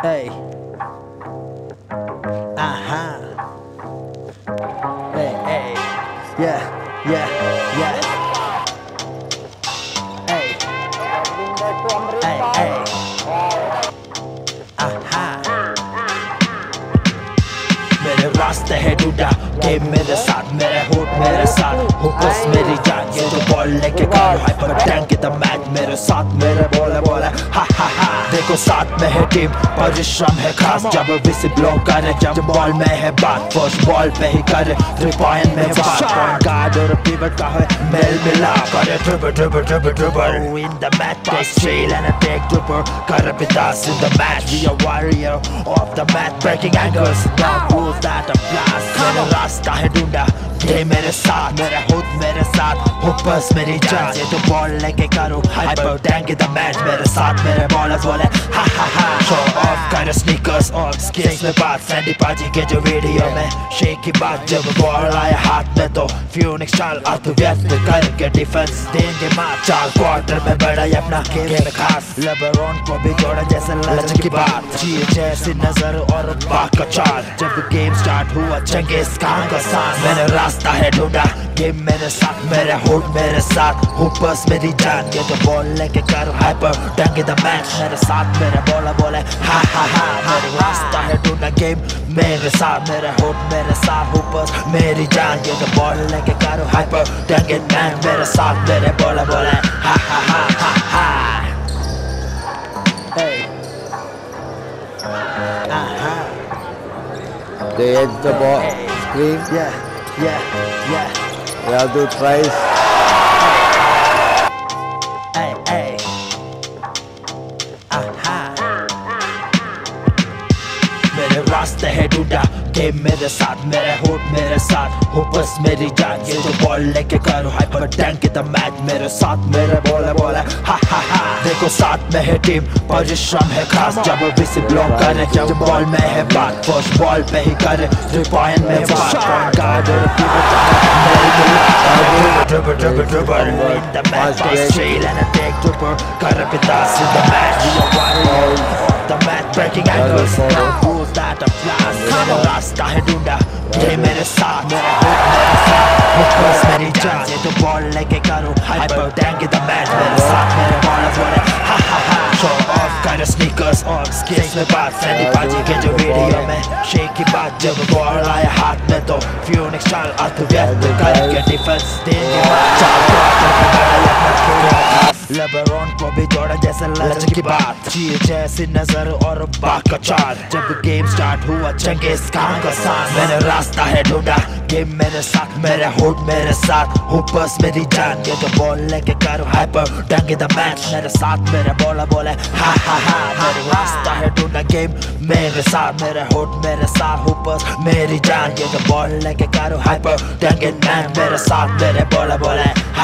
Hey. Uh-huh. Hey, hey. Yeah, yeah, yeah. Hey. Hey, hey. मेरे है DUDA game मेरे साथ मेरे होट मेरे साथ हो बस मेरी जान ये जो बॉल लेके काम हाइपर टैंक द मैच मेरे साथ मेरे बॉल है बॉल है हा हा देखो साथ में है टीम परिश्रम है खास जब विसिल ब्लो करे जब बॉल में है बात फ़र्स्ट बॉल पे ही करे थ्री पॉइंट में बात पॉइंट गार्ड और पिवट का है मेल मिला करे triple triple triple triple in the match they steal and I take trooper Gotta be us in the match. We are warrior of the match Breaking ankles No rules that? Apply रास्ता है ढूंढा ये मेरे साथ। मेरा होता साथ। बस मेरी जान ये तो बॉल लेके करो। हाइपर टैंक द मैच मेरे साथ मेरे बॉलर्स बोले, हा हा हा। शो ऑफ़ कर स्नीकर्स ऑफ़ स्किल्स में बात सैंडी पाजी के जो वीडियो में शेक की बात, जब बॉल आया हाथ में तो फ्यूनिक्स चाल अर्थव्यस्त करके डिफेंस देंगे मार चार क्वार्टर में बड़ा ही अपना खेल खास। लेबरॉन को भी जोड़ा जैसे लचक की बात। जिए जैसी नज़र और बात का चार जब गेम स्टार्ट हुआ, चंगेज खान का साथ? मैंने रास्ता है ढूंढा। गेम मेरे साथ मेरे होट मेरे साथ हो बस मेरी जान ये तो बॉल लेके करो हाइपर टंगे द मैच मेरे साथ मेरे बॉलर बोले हा हा हा मेरा रास्ता है ढूंढा गेम मेरे साथ मेरे होट मेरे साथ हो बस मेरी जान ये तो बॉल लेके करो हाइपर टंगे मैच मेरे साथ मेरे बॉलर बोले हा हा हा हा हा Hey. Uh-huh. They hit the ball. Yeah, yeah, yeah. We have to twice. Hey. Aha. मेरे रास्ते है टूटा गेम मेरे साथ, मेरे होट मेरे साथ हो बस मेरी जान, ये जो बॉल लेके करो हाइपर टैंक द मैच मेरे साथ, मेरे बॉल बॉल हा देखो साथ में है टीम परिश्रम है खास जब विसिल ब्लॉक करे जब बॉल में है बात फ़र्स्ट बॉल पे ही करे थ्री में बात पॉइंट गार्ड और Dribble, dribble, dribble make the match they steal and I take dribble Gotta be in the match We are warrior the match Breaking ankles Apply मेरा रास्ता है ढूंढा ये मेरे साथ मेरे होट मेरे साथ हो बस मेरी जान ये तो बॉल लेके करो हाइपर टैंक द मैच मेरे साथ मेरे बॉलर्स बोले हा हा हा शो ऑफ़ कर स्नीकर्स ऑफ़ स्किल्स में बात सैंडी पाजी के जो वीडियो में शेक की बात जब बॉल आया हाथ में तो फ्यूनिक्स चाल अर्थव्यस्त करके डिफेंस देंगे चार क्वार्टर में ही अपना खास लेबरॉन को भी जोड़ा जैसे लचक की बात। जिए जैसी नज़र और बात का चार। जब गेम स्टार्ट हुआ, चंगेज खान का साथ। मैंने रास्ता है ढूंढा। गेम मेरे साथ, मेरे होट मेरे साथ। हो बस मेरी जान? ये तो बॉल लेके करो। हाइपर टंगे द मैच मेरे साथ, मेरे बॉलर बोले, हा हा हा। मेरे रास्ता है ढूंढा गेम मेरे साथ। मेरे होट मेरे साथ। हो बस मेरी जान? ये तो बॉल लेके करो। हाइपर टंगे मैच मेरे साथ, मेरे बोले हा